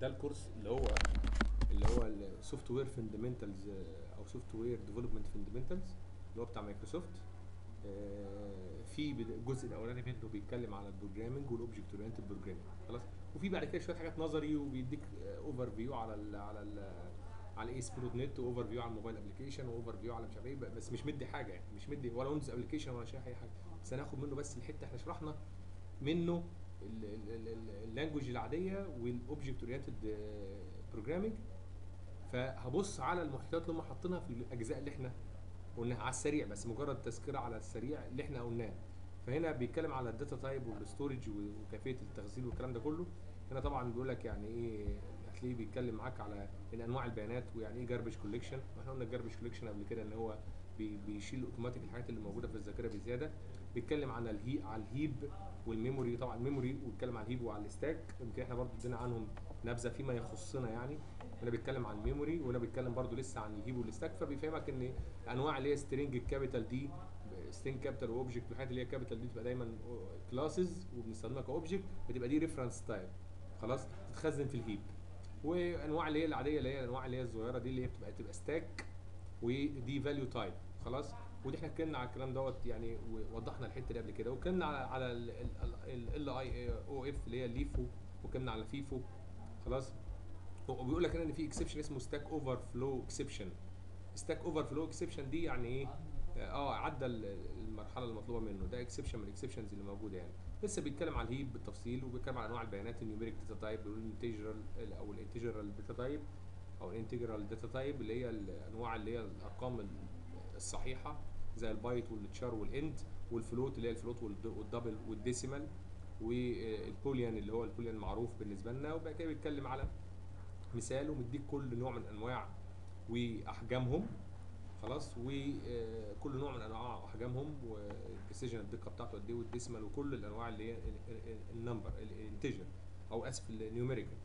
ده ال course اللي هو اللي هو ال software fundamentals أو software development fundamentals اللي هو بتاع مايكروسوفت. آه، في الجزء الأولاني منه بيتكلم على ال programming وال object oriented programming خلاص؟ وفي بعد كده شوية حاجات نظري وبيديك overview على ال على ال على ASP.NET و overview على ال mobile application و overview على مش عارف إيه بس مش مدي حاجة يعني مش مدي ولا Windows application ولا شيء أي حاجة. بس هناخد منه بس الحتة إحنا شرحنا منه ال language العادية وال object oriented programming فهبص على المحتويات اللي هم حاطينها في الأجزاء اللي إحنا قلناها على السريع بس مجرد تذكرة على السريع اللي إحنا قلناه. فهنا بيتكلم على ال data type وال storage وكيفية التخزين والكلام ده كله. هنا طبعا بيقول لك يعني إيه هتلاقيه بيتكلم معاك على ان أنواع البيانات ويعني إيه garbage collection إحنا قلنا ال garbage collection قبل كده ان هو بي- بيشيل اوتوماتيك الحاجات اللي موجودة في الذاكرة بزيادة. بيتكلم عن الهي على ال heap وال memory طبعا ال memory وبيتكلم على ال heap وعلى ال stack يمكن إحنا برضو ادينا عنهم نبذة فيما يخصنا يعني. هنا بيتكلم عن ال memory وهنا بيتكلم برضو لسه عن ال heap وال stack فبيفهمك إن أنواع اللي هي string ال capital دي string capital و object والحاجات اللي هي capital دي بتبقى دايما classes وبنستخدمها ك object بتبقى دي reference type خلاص؟ تتخزن في ال heap. وأنواع اللي هي العادية اللي هي الأنواع اللي هي الصغيرة دي اللي هي بتبقى تبقى stack ودي value type خلاص؟ ودي إحنا اتكلمنا على الكلام دوت يعني ووضحنا الحتة دي قبل كده. واتكلمنا على على L I F O اللي هي ال LIFO واتكلمنا على FIFO. خلاص؟ هو بيقول لك هنا إن في exception اسمه stack overflow exception stack overflow exception دي يعني إيه؟ آه عدى ال- المرحلة المطلوبة منه. ده exception من ال exceptions اللي موجودة يعني. لسه بيتكلم على ال heap بالتفصيل وبيتكلم على انواع البيانات ال numeric data type وال integral أو ال integral data type أو ال integral data type اللي هي الانواع اللي هي الأرقام ال- الصحيحة. زي البايت والتشار والإند والفلوت اللي هي الفلوت والد- والدبل والديسيمال والبوليان اللي هو البوليان معروف بالنسبة لنا. وبعد كده بيتكلم على مثال ومديك كل نوع من أنواع وأحجامهم. خلاص؟ وكل نوع من أنواع واحجامهم وال precision الدقة بتاعته قد إيه وال decimal وكل الأنواع اللي هي ال number ال integer أو اسف ال numerical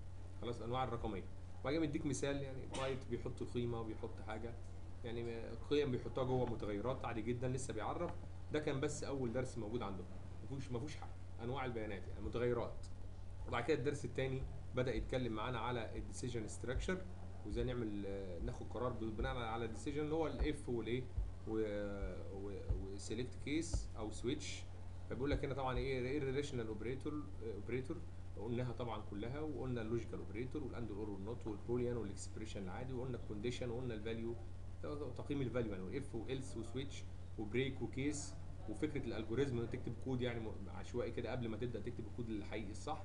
خلاص؟ الأنواع الرقمية. وبعدين مديك مثال يعني بايت بيحط قيمة وبيحط حاجة. يعني قيم بيحطها جوه متغيرات عادي جدا لسه بيعرف. ده كان بس أول درس موجود عنده ما فيهوش حاجة. أنواع البيانات يعني متغيرات. وبعد كده الدرس الثاني بدأ يتكلم معانا على ال decision structure وإزاي نعمل ناخد قرار بناء على ال decision اللي هو ال if والايه و select case أو switch فبيقول لك هنا طبعا إيه ال relational operator operator قلناها طبعا كلها وقلنا اللوجيكال اوبريتور والأند اور والنوت والبوليان والإكسبريشن العادي وقلنا ال condition وقلنا ال value تقييم ال value يعني واف والس وسويتش وبريك وكيس وفكره الالجوريزم انك تكتب كود يعني عشوائي كده قبل ما تبدأ تكتب الكود الحقيقي الصح.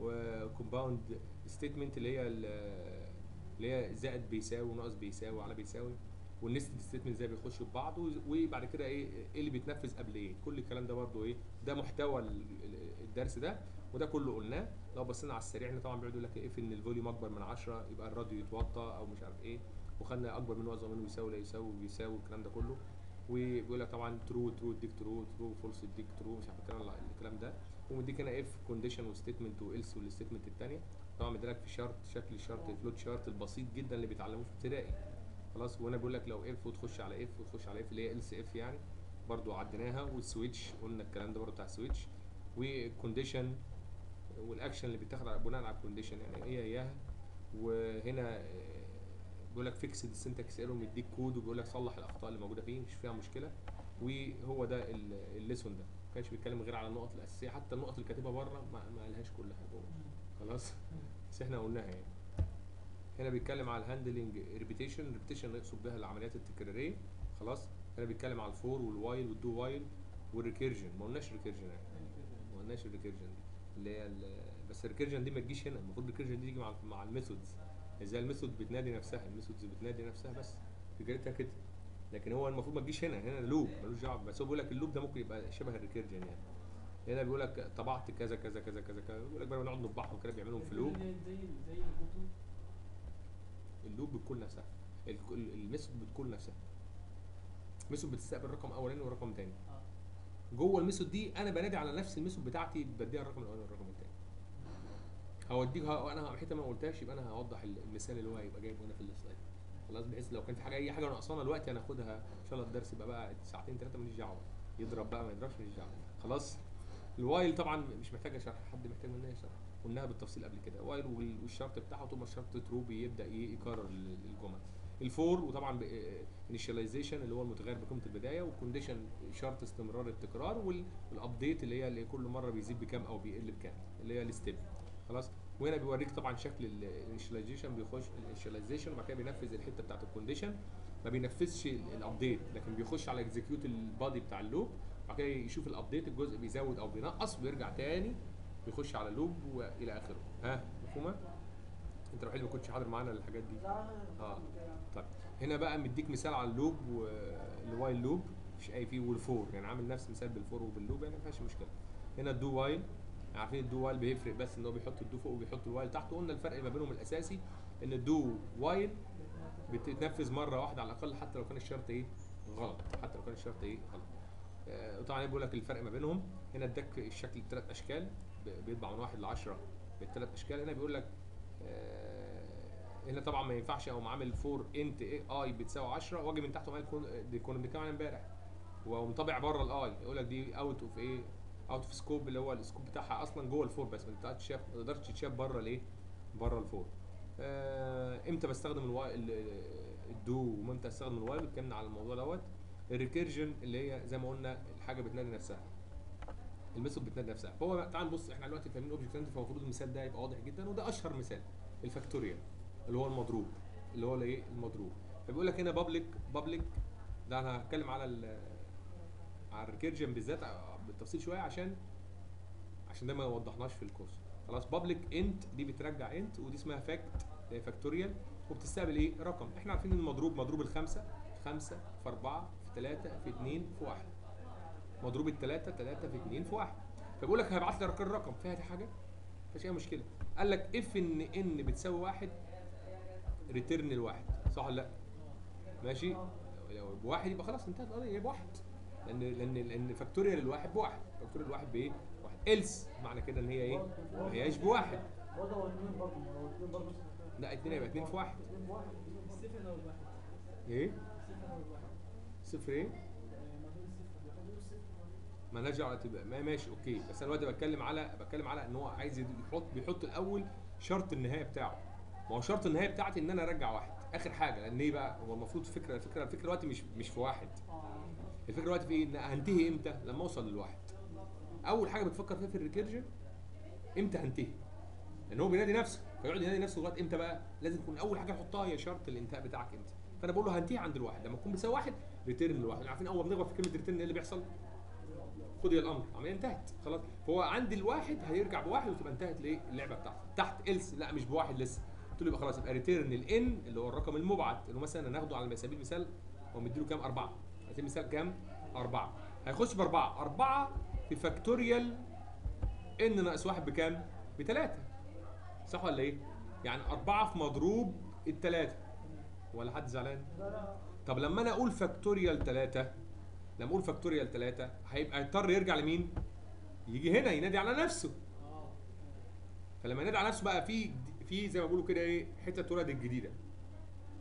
و compound statement اللي هي ال- اللي هي زائد بيساوي وناقص بيساوي على بيساوي. وال nested statement إزاي بيخشوا في بعض وبعد كده إيه إيه اللي بيتنفذ قبل إيه. كل الكلام ده برضو إيه ده محتوى ال- ال- الدرس ده وده كله قلناه. لو بصينا على السريع طبعا بيقعد يقول لك إيه إن ال volume أكبر من 10 يبقى الراديو يتوطى أو مش عارف إيه. وخدنا أكبر منه اصغر منه يساوي لا يساوي بيساوي الكلام ده كله. وبيقول لك طبعا true true اديك true true false اديك true مش عارف الكلام الكلام ده. ومديك هنا if condition و statement و else وال statement الثانية طبعا مديلك في chart شكل ال chart ال flow chart البسيط جدا اللي بيتعلموه في ابتدائي. خلاص وهنا بيقول لك لو if وتخش على if وتخش على if اللي هي else if يعني. برضو عديناها. وال switch قلنا الكلام ده برضو بتاع ال switch وال condition وال action اللي بيتاخد بناء على ال condition يعني. هي اياها وهنا بيقول لك fix ال syntax error مديك كود وبيقول لك صلح الأخطاء اللي موجودة فيه مش فيها مشكلة. وهو ده ال- ال lesson ده. ما كانش بيتكلم غير على النقط الأساسية حتى النقط اللي كاتبها بره ما, ما قالهاش كلها جوه. خلاص؟ بس إحنا قلناها يعني. هنا بيتكلم على ال handling repetition repetition يقصد بها العمليات التكرارية. خلاص؟ هنا بيتكلم على الفور والوايل والدو وايل والريكيرجن ما قلناش ريكيرجن يعني. ما قلناش ال recursion دي. اللي هي بس ال recursion دي ما تجيش هنا. المفروض ال recursion دي تيجي مع مع ال methods إزاي ال method بتنادي نفسها ال methods بتنادي نفسها بس. فكرتها كده. لكن هو المفروض ما تجيش هنا هنا loop ملوش دعوة. بس هو بيقول لك ال loop ده ممكن يبقى شبه ال recursion يعني. هنا بيقول لك طبعت كذا كذا كذا كذا كذا. بيقول لك بقى نقعد نطبعهم كده بيعملهم في لوب زي زي اللوب بتكون نفسها. الميثود بتكون نفسها. الميثود بتستقبل رقم أولاني ورقم تاني. آه. جوه ال method دي أنا بنادي على نفس ال method بتاعتي بديها الرقم الأولاني والرقم الثاني هوريك أنا حتى ما قلتهاش يبقى أنا هوضح ال- المثال اللي هو هيبقى جايبه هنا في ال slide. خلاص بحيث لو كان في حاجة أي حاجة ناقصانا دلوقتي هناخدها إن شاء الله الدرس يبقى بقى ساعتين ثلاثة ماليش دعوة. يضرب بقى ما يضربش ماليش دعوة. خلاص؟ ال while طبعا مش محتاجة شرح حد محتاج مني شرح. قلناها بالتفصيل قبل كده. while وال- والشرط بتاعها طول ما الشرط true بيبدأ إيه يكرر ال- الجمل. ال for وطبعا initialization اللي هو المتغير بقيمة البداية وال condition شرط استمرار التكرار وال- وال update اللي هي اللي كل مرة بيزيد بكام أو بيقل بكام اللي هي ال step خلاص. وهنا بيوريك طبعا شكل ال initialization بيخش ال initialization وبعد كده بينفذ الحتة بتاعت ال condition ما بينفذش ال update لكن بيخش على execute ال body بتاع ال loop. بعد كده يشوف ال update الجزء بيزود أو بينقص ويرجع تاني بيخش على loop وإلى آخره. ها؟ مفهومة؟ أنت الوحيد اللي ما كنتش حاضر معانا الحاجات دي. آه. طيب. هنا بقى مديك مثال على ال loop وال while loop مش أي فيه وال for يعني عامل نفس مثال بال for وبال loop يعني ما فيهاش مشكلة. هنا ال do while عارفين ال do while بيفرق بس إن هو بيحط ال do فوق وبيحط ال while تحت قلنا الفرق ما بينهم الأساسي إن ال do while بتتنفذ مرة واحدة على الأقل حتى لو كان الشرط إيه؟ غلط حتى لو كان الشرط إيه؟ غلط. آه، وطبعا بيقول لك الفرق ما بينهم. هنا اداك الشكل ثلاث أشكال بيطبع من واحد ل 10 بالثلاث أشكال. هنا بيقول لك آه، هنا طبعا ما ينفعش أو عامل for int i بتساوي 10 واجي من تحت كون دي كنا بنتكلم عنها إمبارح. ومطبع بره ال i يقول لك دي out of إيه out of scope اللي هو ال scope بتاعها أصلا جوه ال for بس ما تقدرش تشاف ما تقدرش تشاف بره الايه بره ال for. آه إمتى بستخدم ال while ال- ال- ال do؟ وإمتى استخدم ال while اتكلمنا على الموضوع دوت. ال recursion اللي هي زي ما قلنا الحاجة بتنادي نفسها. ال method بتنادي نفسها. فهو تعال نبص إحنا دلوقتي فاهمين object oriented فالمفروض المثال ده يبقى واضح جدا وده أشهر مثال ال factorial اللي هو المضروب اللي هو الايه المضروب. فبيقول لك هنا public public ده أنا هتكلم على ال على ال recursion بالذات بالتفصيل شوية عشان عشان ده ما وضحناش في الكورس. خلاص public int دي بترجع int ودي اسمها fact factorial وبتستقبل إيه؟ رقم. إحنا عارفين إن المضروب مضروب الخمسة خمسة في أربعة في ثلاثة في اتنين في واحد. مضروب الثلاثة ثلاثة في اتنين في واحد. فبيقول لك هيبعت لي رقم. فيها دي حاجة؟ مفيش أي مشكلة. قال لك if إن الـ n بتساوي واحد return الواحد صح ولا لأ؟ ماشي؟ لو بواحد يبقى خلاص انتهت. القضية يبقى بواحد لأن لأن لأن factorial الواحد بواحد. factorial الواحد بإيه؟ واحد else معنى كده إن هي إيه؟ ما هياش بواحد. لا اتنين يبقى اتنين في واحد. واحد الصفر أو أو الواحد صفر إيه؟ ما دعوة تبقى ما ماشي أوكي. بس أنا دلوقتي بتكلم على بتكلم على إن هو عايز يحط بيحط الأول شرط النهاية بتاعه. ما هو شرط النهاية بتاعتي إن أنا أرجع واحد. آخر حاجة لأن إيه بقى؟ هو المفروض فكره الفكرة الفكرة دلوقتي مش مش في واحد. الفكرة دلوقتي في إيه؟ إن هنتهي إمتى؟ لما أوصل للواحد. أول حاجة بتفكر فيها في ال recursion إمتى هنتهي؟ لأن هو بينادي نفسه فيقعد ينادي نفسه لغاية إمتى بقى؟ لازم تكون أول حاجة تحطها هي شرط الإنتهاء بتاعك إمتى. فأنا بقول له هنتهي عند الواحد. لما تكون بيساوي واحد return الواحد عارفين أول ما بنغلط في كلمة return إيه اللي بيحصل؟ خدي الأمر. عمليه انتهت. خلاص. فهو عند الواحد هيرجع بواحد وتبقى انتهت الايه اللعبة بتاعته. تحت else لا مش بواحد لسه. قلت له يبقى خلاص يبقى return ال n اللي هو الرقم المبعت اللي هو مثلا هناخده على سبيل المثال. هو مديله كام؟ أربعة. سبيل المثال كام أربعة هيخش بأربعة أربعة في factorial n ناقص واحد بكام؟ بتلاتة صح ولا إيه؟ يعني أربعة في مضروب التلاتة ولا حد زعلان؟ طب لما أنا أقول factorial تلاتة لما أقول factorial 3 هيبقى يضطر يرجع لمين؟ يجي هنا ينادي على نفسه فلما ينادي على نفسه بقى في في زي ما بيقولوا كده إيه حتة اتولد الجديدة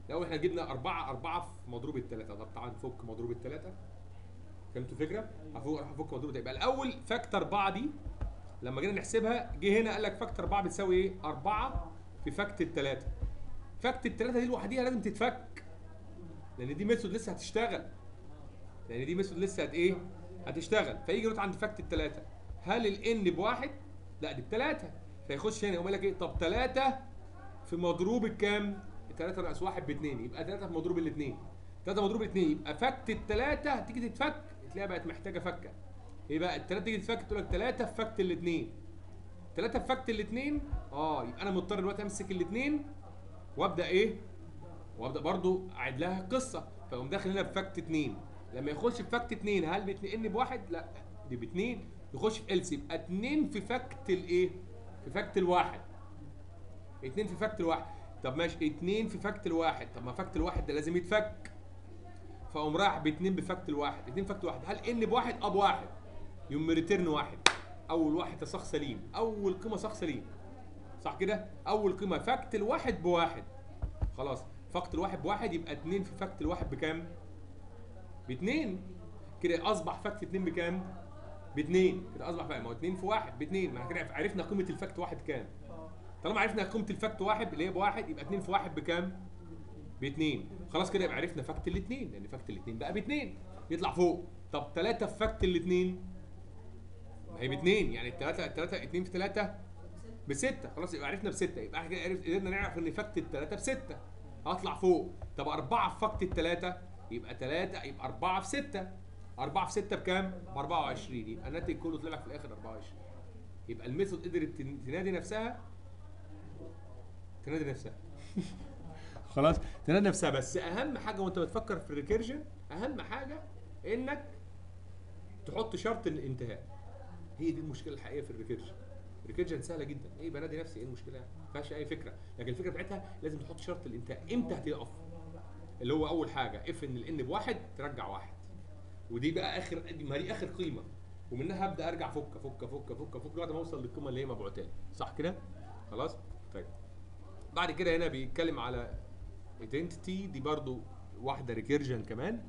لو إحنا جبنا أربعة أربعة في مضروب الثلاثة طب تعال نفك مضروب الثلاثة فهمتوا الفكرة؟ هفك هفك مضروب يبقى الأول fact أربعة دي لما جينا نحسبها جه هنا قال لك fact أربعة بتساوي إيه؟ أربعة في fact الثلاثة fact الثلاثة دي لوحديها لازم تتفك لأن دي method لسه هتشتغل. لأن دي method لسه هت إيه؟ هتشتغل. فيجي يروح عند fact الثلاثه هل ال n بواحد؟ لا دي بثلاثه فيخش هنا يقوم لك إيه؟ طب ثلاثة في مضروب الكام؟ 3 ناقص 1 ب 2 يبقى 3 في مضروب الاثنين 3 مضروب الاثنين يبقى fact الثلاثه هتيجي تتفك تلاقيها بقت محتاجة فكة. إيه بقى الثلاثه تيجي تتفك تقول لك 3 في fact الاثنين 3 في fact الاثنين آه يبقى أنا مضطر دلوقتي أمسك الاثنين وأبدأ إيه؟ وأبدأ برضو أعيد لها قصه فأقوم داخل هنا ب fact 2 لما يخش في fact 2 هل ب 2 n بواحد؟ لأ دي ب 2 يخش في ال else يبقى 2 في fact الايه؟ في fact الواحد. 2 في fact الواحد. طب ماشي 2 في fact الواحد. طب ما fact الواحد ده لازم يتفك. فاقوم رايح ب 2 ب fact الواحد. 2 fact واحد هل n بواحد؟ آه بواحد يوم return واحد. اول واحد صخ سليم. اول قيمة صخ سليم. صح كده؟ اول قيمة fact الواحد بواحد. خلاص. fact الواحد بواحد يبقى 2 في fact الواحد بكام؟ باتنين. كده اصبح fact اتنين بكام؟ باثنين كده اصبح بقى ما هو 2 في 1 باثنين ما كده عرفنا قيمة ال fact واحد كام؟ طالما عرفنا قيمه ال fact واحد اللي هي بواحد يبقى 2 في 1 بكام؟ باثنين خلاص كده يبقى عرفنا fact الاثنين لأن fact الاثنين بقى باثنين يطلع فوق. طب 3 في fact الاثنين هي باثنين يعني الثلاثه الثلاثه 2 في 3 بستة. خلاص يبقى عرفنا بستة. يبقى إحنا قدرنا نعرف إن fact الثلاثة بستة. هطلع فوق. طب أربعة في fact الثلاثة يبقى ثلاثة يبقى أربعة في ستة. أربعة في ستة بكام؟ ب 24 يبقى الناتج كله طلع لك في الآخر 24 يبقى ال method قدرت تن- تنادي نفسها تنادي نفسها. خلاص تنادي نفسها. بس أهم حاجة وأنت بتفكر في ال recursion أهم حاجة إنك تحط شرط الانتهاء. هي دي المشكلة الحقيقية في ال recursion ال recursion سهلة جدا. إيه بنادي نفسي إيه المشكلة؟ يعني ما فيهاش أي فكرة. لكن الفكرة بتاعتها لازم تحط شرط الانتهاء. إمتى هتقف اللي هو أول حاجة if إن ال n بواحد ترجع واحد. ودي بقى آخر ما دي آخر قيمة. ومنها ابدا أرجع فك فك فك فك فك لغاية ما أوصل للقيمة اللي هي مبعوثه لي. صح كده؟ خلاص؟ طيب. بعد كده هنا بيتكلم على identity دي برضو واحدة recursion كمان.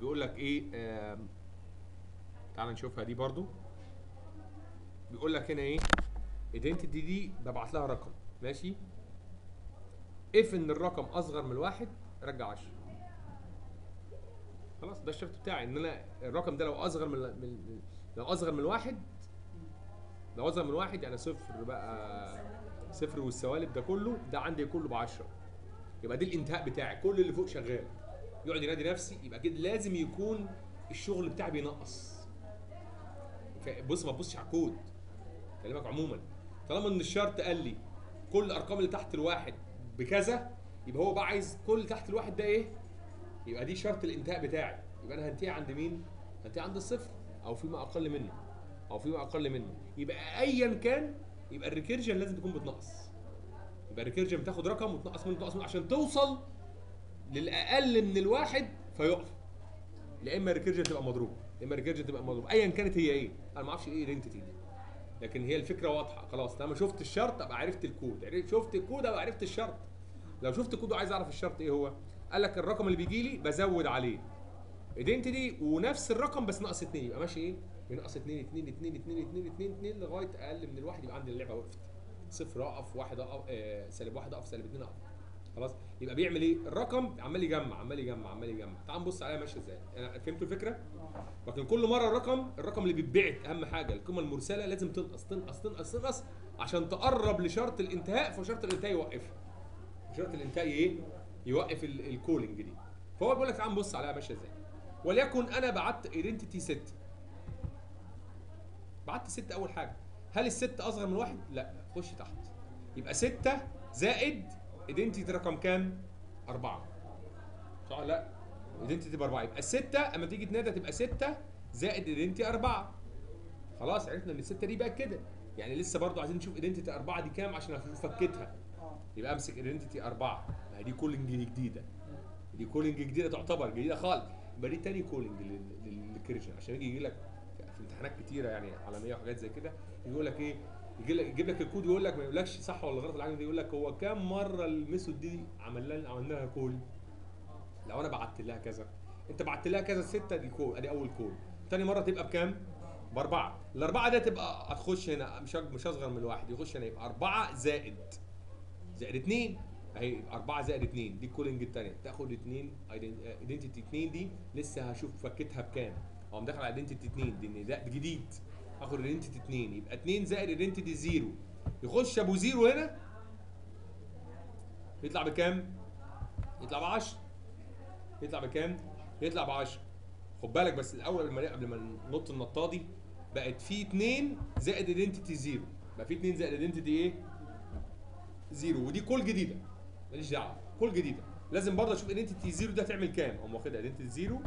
بيقول لك إيه تعال نشوفها دي برضو. بيقول لك هنا إيه identity دي ببعت لها رقم ماشي؟ if إن الرقم أصغر من الواحد رجع 10 خلاص ده الشرط بتاعي إن أنا الرقم ده لو أصغر من, من من- لو أصغر من الواحد لو أصغر من واحد يعني صفر بقى. صفر والسوالب ده كله ده عندي كله ب 10 يبقى دي الانتهاء بتاعي. كل اللي فوق شغال. يقعد ينادي نفسي يبقى كده لازم يكون الشغل بتاعي بينقص. بص ما تبصش على الكود. كلامك عموما. طالما إن الشرط قال لي كل الارقام اللي تحت الواحد بكذا يبقى هو بقى عايز كل تحت الواحد ده إيه؟ يبقى دي شرط الانتهاء بتاعي. يبقى أنا هنتهي عند مين؟ هنتهي عند الصفر أو فيما أقل منه. أو فيما أقل منه. يبقى ايا كان يبقى ال recursion لازم تكون بتنقص. يبقى ال recursion بتاخد رقم وتنقص منه تنقص منه عشان توصل للأقل من الواحد فيقف. يا إما ال recursion تبقى مضروبة يا إما ال recursion تبقى مضروبة. ايا كانت هي إيه؟ أنا ما أعرفش إيه identity دي. لكن هي الفكرة واضحة. خلاص لما شفت الشرط أبقى عرفت الكود. شفت الكود أبقى عرفت الشرط. لو شفت الكود وعايز أعرف الشرط إيه هو؟ قال لك الرقم اللي بيجي لي بزود عليه. identity ونفس الرقم بس ناقص 2 يبقى ماشي إيه؟ بنقص 2 2 2 2 2 2 2 لغاية أقل من الواحد يبقى عندي اللعبة وقفت. صفر أقف واحد أقف آه سالب واحد أقف سالب 2 أقف. خلاص؟ يبقى بيعمل إيه؟ الرقم عمال يجمع عمال يجمع عمال يجمع. تعال نبص عليها ماشية إزاي. أنا فهمتوا الفكرة؟ لكن كل مرة الرقم الرقم اللي بيتبعت أهم حاجة القيمة المرسلة لازم تنقص تنقص تنقص تنقص عشان تقرب لشرط الانتهاء فشرط الانتهاء يوقفها شرط الانتهاء إيه؟ يوقف ال- ال calling دي. فهو بيقول لك تعال نبص عليها ماشية إزاي. وليكن أنا بعت identity 6 بعت 6 أول حاجة. هل الست أصغر من واحد؟ لا خش تحت. يبقى 6 زائد identity رقم كام؟ 4 صح لا؟ identity باربعه يبقى الستة أما تيجي تنادى تبقى 6 زائد identity 4 خلاص عرفنا إن الستة دي بقت كده. يعني لسه برضو عايزين نشوف identity 4 دي كام عشان فكتها يبقى أمسك identity 4 ما دي calling جديدة. دي calling جديدة تعتبر جديدة خالص. يبقى دي تاني calling لل recursion. عشان يجي يجي لك في امتحانات كتيرة يعني عالمية وحاجات زي كده يقول لك إيه يجيب لك الكود ويقول لك ما يقولكش صح ولا غلط الحاجة دي يقول لك هو كام مرة ال method دي عمل لنا عملنا لها call؟ لو أنا بعت لها كذا. أنت بعت لها كذا ستة دي call أدي أول call. تاني مرة تبقى بكام؟ بأربعة. الأربعة ده تبقى هتخش هنا مش مش أصغر من الواحد يخش هنا يبقى أربعة زائد. زائد 2 أهي 4 زائد 2 دي ال calling الثانية تاخد 2 identity 2 دي لسه هشوف فكتها بكام. هو مدخل على identity 2 دي إن ده جديد. اخد identity 2 يبقى 2 زائد identity 0 يخش أبو 0 هنا يطلع بكام؟ يطلع ب 10 يطلع بكام؟ يطلع ب 10 خد بالك بس الأول قبل ما قبل ما ننط النطه دي بقت في 2 زائد identity 0 بقى في 2 زائد identity إيه؟ zero. ودي call جديدة. ماليش دعوة. call جديدة. لازم برضه أشوف identity zero ده تعمل كام؟ اقوم واخدها identity zero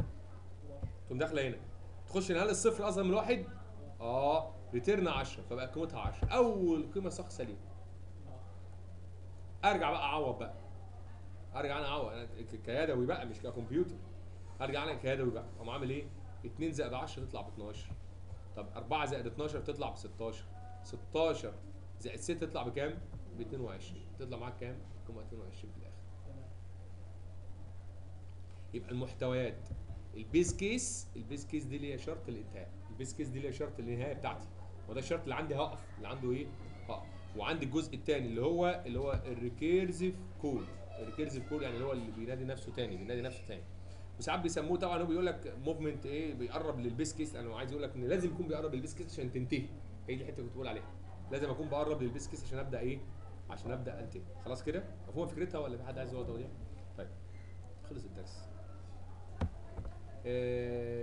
تقوم داخلة هنا. تخش هل الصفر اصغر من واحد؟ آه return 10 فبقى قيمتها 10 أول قيمة صح سليم. أرجع بقى أعوض بقى. أرجع أنا أعوض. أنا كيدوي بقى مش ككمبيوتر. أرجع أنا كيدوي بقى. أقوم عامل إيه؟ 2 زائد 10 تطلع ب 12 طب 4 زائد 12 تطلع ب 16 16 زائد 6 تطلع بكام؟ ب 22 تطلع معاك كام؟ قيمة 22 في الآخر. يبقى المحتويات. ال base case ال base case دي اللي هي شرط الإنتهاء. ال base case دي اللي هي شرط النهاية بتاعتي. وده الشرط اللي عندي هقف اللي عنده إيه؟ هقف. وعندي الجزء الثاني اللي هو اللي هو ال recursive code ال recursive code يعني اللي هو اللي بينادي نفسه تاني بينادي نفسه تاني. وساعات بيسموه طبعا هو بيقول لك movement إيه؟ بيقرب لل base case أنا عايز أقول لك إن لازم يكون بيقرب لل base case عشان تنتهي. هي دي الحتة اللي كنت بقول عليها. لازم أكون بقرب لل base case عشان أبدأ إيه؟ عشان أبدأ أنتهي. خلاص كده؟ مفهومه فكرتها ولا في حد عايز يقعد دي طيب. خلص الدرس.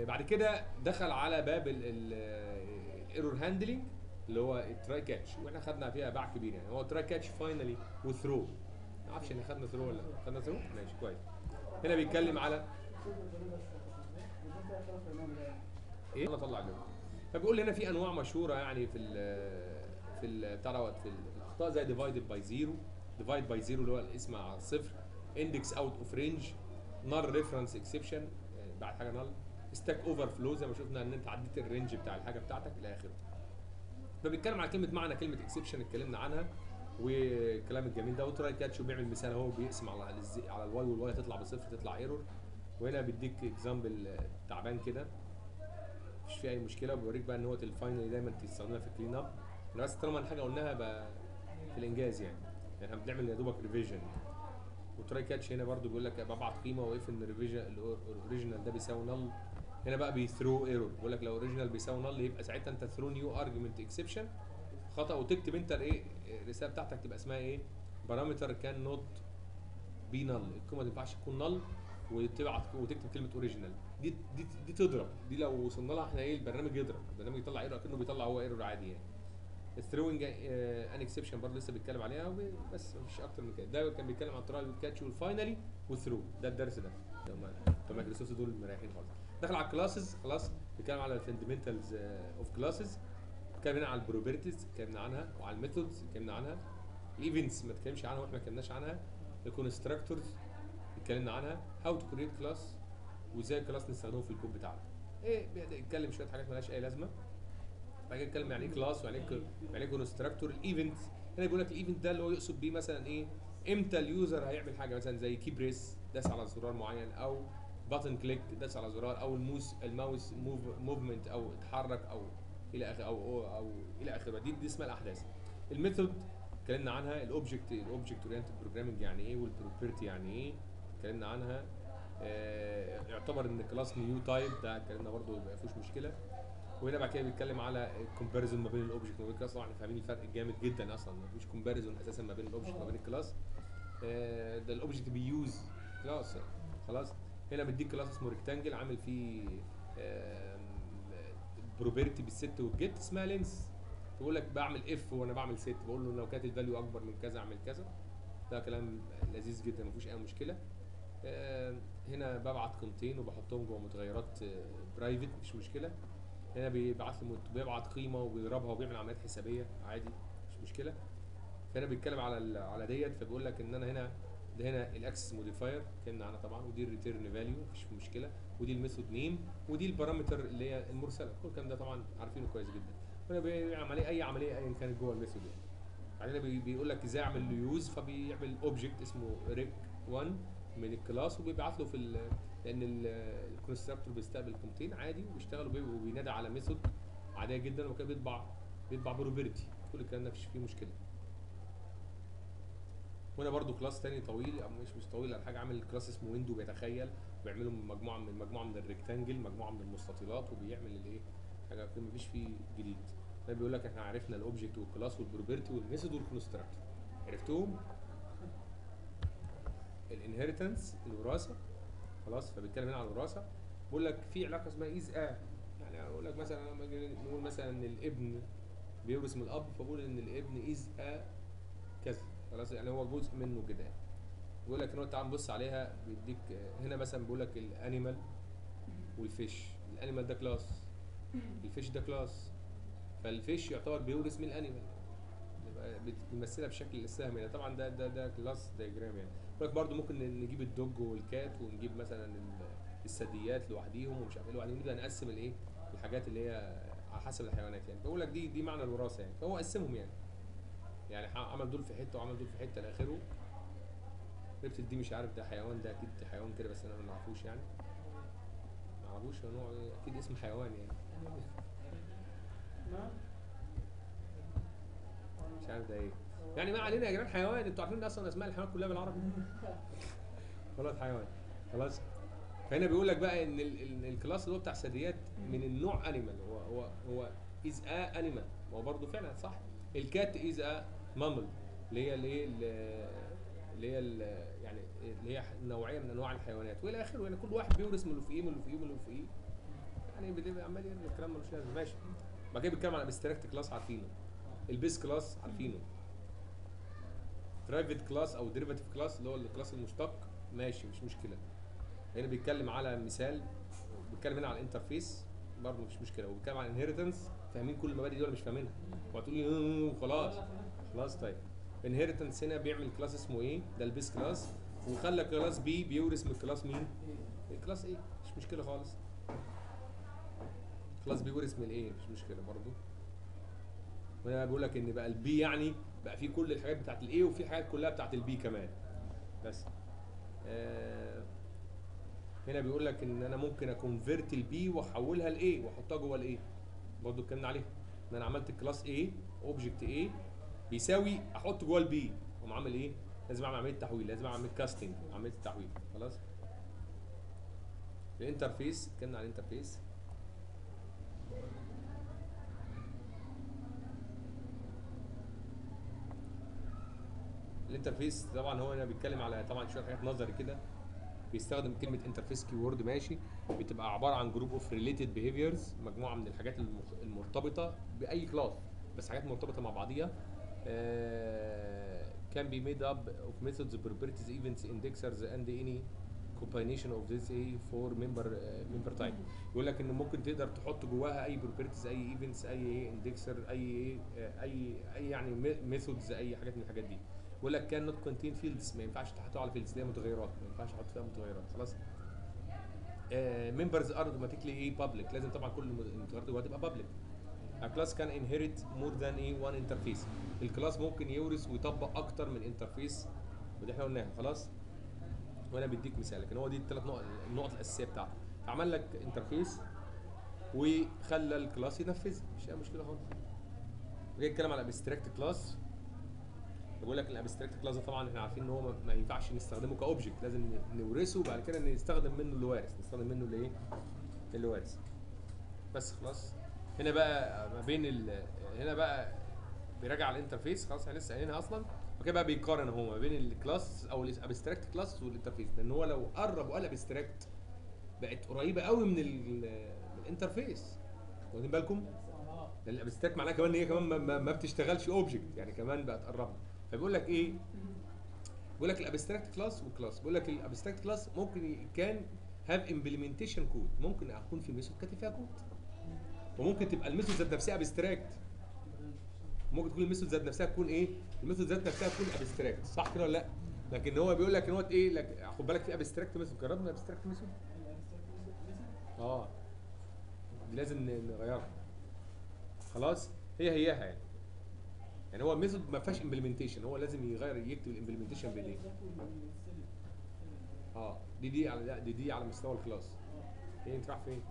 بعد كده دخل على باب ال error handling اللي هو ال try catch وإحنا خدنا فيها باع كبير يعني. هو try catch finally و throw ما أعرفش إن خدنا throw ولا لا. خدنا throw ماشي كويس. هنا بيتكلم على إيه؟ يلا طلع جوه فبيقول هنا في أنواع مشهورة يعني في ال في ال بتاع دوت في الاخطاء زي divided by zero divide by zero اللي هو القسمة على الصفر. index out of range null reference exception بعد حاجة null stack overflow زي ما شفنا إن أنت عديت ال range بتاع الحاجة بتاعتك إلى آخره. فبيتكلم على كلمة معنى كلمة exception اتكلمنا عنها والكلام الجميل ده. و try catch وبيعمل مثال أهو بيقسم على على ال y وال y تطلع بصفر تطلع error وهنا بيديك example تعبان كده. مفيش فيه أي مشكلة. وبيوريك بقى إن هو ال final دايما تستخدمها في ال clean up أنا بس طالما الحاجة قلناها بقى في الإنجاز يعني. يعني إحنا بنعمل يا دوبك revision و try catch هنا برضو بيقول لك ببعت قيمة واقف إن ال original ده بيساوي null هنا بقى بي throw error بيقول لك لو original بيساوي null يبقى ساعتها أنت throw new argument exception خطأ وتكتب أنت الايه الرسالة بتاعتك تبقى اسمها إيه؟ بارامتر كان نوت بي نل القيمة ما تنفعش تكون null وتبعت وتكتب كلمة original دي دي دي تضرب. دي لو وصلنا لها إحنا إيه البرنامج يضرب. البرنامج يطلع error كانه بيطلع هو error عادي يعني. ال throwing an exception برضه لسه بيتكلم عليها بس مفيش أكتر من كده. ده كان بيتكلم عن try وال catch وال finally وال throw ده الدرس ده. بتوع مايكروسوفت دول مريحين خالص. دخل على ال classes خلاص بيتكلم على ال fundamentals of classes اتكلم هنا على ال properties اتكلمنا عنها وعلى ال methods اتكلمنا عنها. ال events ما اتكلمش عنها وإحنا ما اتكلمناش عنها. ال constructors اتكلمنا عنها. how to create class وإزاي ال class نستخدمه في الكود بتاعنا. إيه بيبدا يتكلم شوية حاجات مالهاش أي لازمة. بعد كده يتكلم يعني إيه class ويعني إيه يعني إيه constructor ال event هنا بيقول لك ال event ده اللي هو يقصد بيه مثلا إيه إمتى ال user هيعمل حاجة؟ مثلا زي key press داس على زرار معين أو button click داس على زرار أو ال mouse ال mouse move movement أو اتحرك أو إلى اخره أو أو, أو إلى آخره. دي دي اسمها الأحداث. ال method اتكلمنا عنها ال object ال object oriented programming يعني إيه وال property يعني إيه اتكلمنا عنها. آه، يعتبر إن class new type ده اتكلمنا برضو ما فيهوش مشكلة. وهنا بعد كده بيتكلم على ال comparison ما بين ال object وما بين ال class طبعا فاهمين الفرق جامد جدا أصلا. ما فيش comparison أساسا ما بين ال object وما بين ال class آه، ده ال object بي use class خلاص؟ هنا مديك class اسمه rectangle عامل فيه property بال set وال get اسمها length بيقول لك بعمل if وأنا بعمل set. بقول له لو كانت ال value أكبر من كذا أعمل كذا. ده كلام لذيذ جدا ما أي مشكلة. آه، هنا ببعت قيمتين وبحطهم جوه متغيرات private مش مشكلة. هنا بيبعت مت- بيبعت قيمة وبيضربها وبيعمل عمليات حسابية. عادي مش مشكلة. فهنا بيتكلم على على date فبيقول لك إن أنا هنا ده هنا ال access modifier اتكلمنا عنها طبعا ودي ال return value مفيش مشكلة. ودي ال method name ودي ال parameter اللي هي المرسلة. كل الكلام ده طبعا عارفينه كويس جدا. هنا بيعمل أي عملية ايا كانت جوه ال method يعني بعدين بي- بيقول لك إزاي أعمل له use فبيعمل object اسمه rec 1 من ال class وبيبعت له في ال لأن ال constructor بيستقبل قيمتين عادي وبيشتغل وبي- وبينادي على method عادية جدا وكده بيطبع بيطبع property كل الكلام ده مفيش فيه مشكلة. وهنا برضو class تاني طويل أو مش مش طويل على حاجة عامل class اسمه window بيتخيل. بيعمله من مجموعة من مجموعة من ال rectangle مجموعة من المستطيلات وبيعمل الايه حاجة مفيش فيه جديد. ده بيقول لك إحنا عرفنا الاوبجكت والكلاس والبروبرتي والميثود والكونستراكتور عرفتهم؟ ال inheritance الوراثة خلاص؟ فبيتكلم هنا عن الوراثة. بيقول لك في علاقة اسمها is a يعني أقول لك مثلا لما نقول مثلا إن الابن بيورث من الأب فبقول إن الابن is a كذا. خلاص؟ يعني هو جزء منه كده. بيقول لك إن هو تعال نبص عليها بيديك هنا مثلا بيقول لك الانيمال والفيش الانيمال ده كلاس الفيش ده كلاس فالفيش يعتبر بيورث من ال animal بتمثلها بشكل السهم يعني طبعا ده ده ده class diagram يعني. لك برضه ممكن نجيب ال dog وال cat ونجيب مثلا ال- الثدييات لوحديهم ومش عارف إيه. لوحديهم نبدأ نقسم الإيه؟ الحاجات اللي هي على حسب الحيوانات يعني. فبقول لك دي دي معنى الوراثة يعني. فهو قسمهم يعني. يعني عمل دول في حتة وعمل دول في حتة لآخره. reptile دي مش عارف ده حيوان ده أكيد حيوان كده بس أنا ما نعرفوش يعني. ما أعرفوش نوع أكيد اسم حيوان يعني. نعم. مش عارف ده إيه. يعني ما علينا يا جدعان حيوان أنتوا عارفين أصلا أسماء الحيوانات كلها بالعربي؟ خلاص حيوان. خلاص. فهنا بيقول لك بقى إن ال- ال- ال class اللي هو بتاع ثدييات من النوع animal هو هو هو is a animal هو برضه فعلا صح. ال cat is a mammal اللي هي اللي هي ال- اللي هي يعني اللي هي نوعية من أنواع الحيوانات. وإلى آخره يعني كل واحد بيورث من اللي فوقيه من اللي فوقيه من اللي فوقيه. يعني بيبقى عمال يرمي الكلام ملوش لازمة. ماشي. بعد كده بيتكلم على abstract class عارفينه ال base class عارفينه. private class أو derivative class اللي هو ال class المشتق. ماشي مش مشكلة. هنا بيتكلم على مثال بيتكلم هنا على ال interface برضه مش مشكلة. وبيتكلم على ال inheritance فاهمين كل المبادئ دي ولا مش فاهمينها؟ وهتقول لي "آه، خلاص. خلاص طيب. inheritance هنا بيعمل class اسمه A؟ ده ال base class. وخلى class B بيورث من ال class مين؟ ال class A مش مشكلة خالص. class B ورث من ال A مش مشكلة برضه. وهنا بيقول لك إن بقى ال B يعني بقى في كل الحاجات بتاعت ال A وفي الحاجات كلها بتاعت ال B كمان. بس. آه هنا بيقول لك إن أنا ممكن أ convert ال B وأحولها ل A وأحطها جوه ال A برضه اتكلمنا عليها. إن أنا عملت class A object A بيساوي أحط جوه ال B أقوم عامل إيه؟ لازم اعمل عمليه تحويل لازم أعمل casting عمليه التحويل خلاص؟ ال interface اتكلمنا عن ال interface. ال interface طبعا هو هنا بيتكلم على طبعا شوية حاجات نظري كده. بيستخدم كلمة interface keyword ماشي. بتبقى عبارة عن group of related behaviors مجموعة من الحاجات المرتبطة بأي class بس حاجات مرتبطة مع بعضيها. be made up of methods properties events indexers and any combination of this a for member uh, member type. يقول لك إن ممكن تقدر تحط جواها أي properties أي events أي إيه indexer أي إيه أي أي يعني methods أي حاجات من الحاجات دي. يقول لك كان نوت كونتين فيلدز ما ينفعش تحطها على fields دي متغيرات. ما ينفعش أحط فيها متغيرات. خلاص؟ members are automatically إيه public لازم طبعا كل المتغيرات جواها تبقى public class can inherit more than a one interface. ال class ممكن يورث ويطبق أكتر من interface ودي إحنا قلناها. خلاص؟ وأنا بديك مثال. لكن هو دي الثلاث نقط النقط الأساسية بتاعته عمل لك interface وخلى ال class ينفذ. مش أي مشكلة خالص. وجاي يتكلم على abstract class بقول لك ال abstract class طبعا إحنا عارفين إن هو ما- ينفعش نستخدمه ك object لازم نورثه وبعد كده نستخدم منه اللي وارث نستخدم منه اللي إيه اللي وارث بس خلاص. هنا بقى ما بين ال... هنا بقى بيراجع على ال interface خلاص إحنا لسه قايلينها أصلا. وكده بقى بيقارن اهو ما بين ال class أو ال abstract class وال interface لأن هو لو قرب وقال abstract بقت قريبة قوي من, ال... من ال interface. واخدين بالكم؟ لأن ال abstract معناها كمان إن هي كمان ما, ما, ما بتشتغلش object يعني كمان بقت قربنا. فبيقول لك إيه؟ بيقول لك ال abstract class و class بيقول لك ال abstract class ممكن can have implementation code ممكن أكون في method كاتب فيها كود وممكن تبقى ال method ذات نفسها abstract ممكن تكون ال method ذات نفسها تكون إيه؟ ال method ذات نفسها تكون abstract صح كده ولا لأ؟ لكن هو بيقول لك إن هو إيه؟ لك خد بالك في abstract method جربنا abstract method؟ آه. دي لازم نغيرها. خلاص؟ هي هياها يعني. يعني هو ال method ما فيهاش implementation هو لازم يغير يكتب ال implementation بإيديه. آه دي دي على لا، دي دي على مستوى ال class. هي رايح فين؟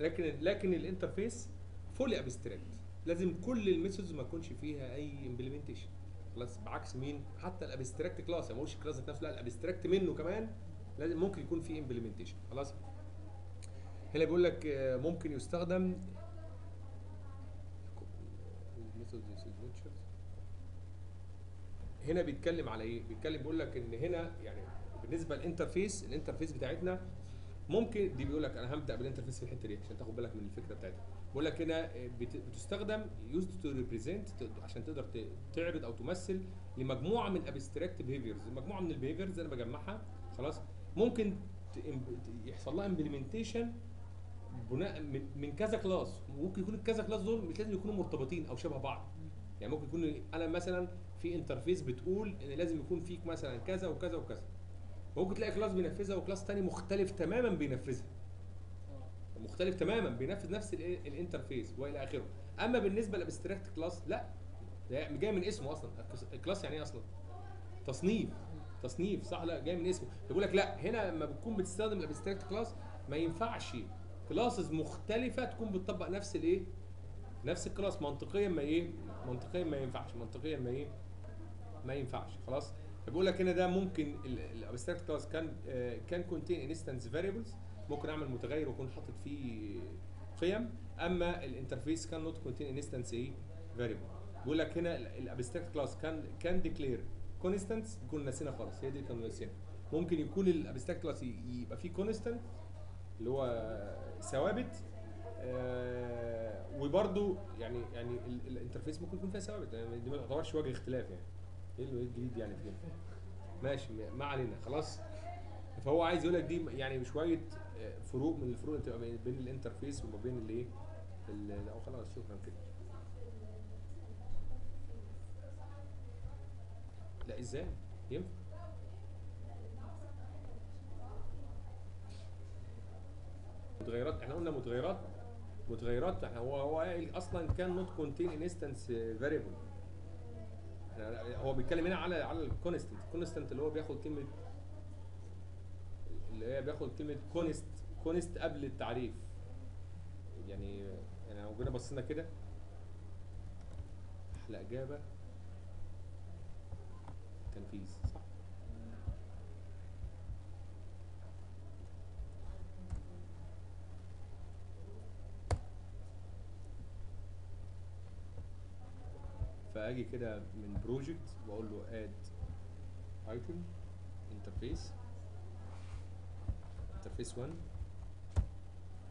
لكن لكن ال interface fully abstract لازم كل ال methods ما يكونش فيها أي implementation خلاص بعكس مين؟ حتى ال abstract class يعني ما ال class ذات نفسه لا ال abstract منه كمان لازم ممكن يكون فيه implementation خلاص؟ هنا بيقول لك آه، ممكن يستخدم methods signatures. هنا بيتكلم على إيه؟ بيتكلم بيقول لك إن هنا يعني بالنسبة لل interface ال interface بتاعتنا ممكن دي بيقول لك أنا هبدأ بال interface في الحتة دي عشان تاخد بالك من الفكرة بتاعتها بيقول لك هنا بت- بتستخدم used to represent ت- عشان تقدر تعرض أو تمثل لمجموعة من abstract behaviors مجموعة من ال behaviors أنا بجمعها خلاص ممكن يحصل لها implementation بناء من, من كذا class. ممكن يكون الكذا class دول مش لازم يكونوا مرتبطين أو شبه بعض. يعني ممكن يكون أنا مثلا في interface بتقول إن لازم يكون فيك مثلا كذا وكذا وكذا. ممكن تلاقي class بينفذها و class تاني مختلف تماما بينفذها. مختلف تماما بينفذ نفس ال- ال interface وإلى آخره. أما بالنسبة لل abstract class لا. ده جاي من اسمه أصلا. ال class يعني إيه أصلا؟ تصنيف. تصنيف صح لا جاي من اسمه. بيقول لك لا هنا لما بتكون بتستخدم ال abstract class ما ينفعش classes مختلفة تكون بتطبق نفس الإيه؟ نفس ال class منطقيا ما إيه؟ منطقيا ما ينفعش. منطقيا ما إيه؟ ما ينفعش. خلاص؟ فبيقول لك هنا ده ممكن ال abstract class can can contain instance variables ممكن أعمل متغير وأكون حاطط فيه قيم. أما ال interface can not contain instance إيه؟ variable بيقول لك هنا ال abstract class can can declare constants يكون ناسينا خالص. هي دي اللي كانوا ناسينها ممكن يكون ال abstract class يبقى فيه constant اللي هو ثوابت آه وبرده يعني يعني ال- ال interface ممكن يكون فيها ثوابت يعني دي ما تعتبرش وجه اختلاف يعني. إيه الجديد يعني في ماشي ما- علينا خلاص. فهو عايز يقول لك دي يعني شوية آه، فروق من الفروق اللي بتبقى بين- ال interface وما بين الايه؟ ال- لا خلاص شكرا كده. لا إزاي؟ ينفع؟ متغيرات إحنا قلنا متغيرات متغيرات هو هو قايل أصلا can not contain instance variable هو بيتكلم هنا على على ال constant ال constant اللي هو بياخد كلمة اللي هي بياخد كلمة const const قبل التعريف. يعني يعني لو جينا بصينا كده أحلى إجابة تنفيذ صح فاجي كده من project واقول له add item interface interface 1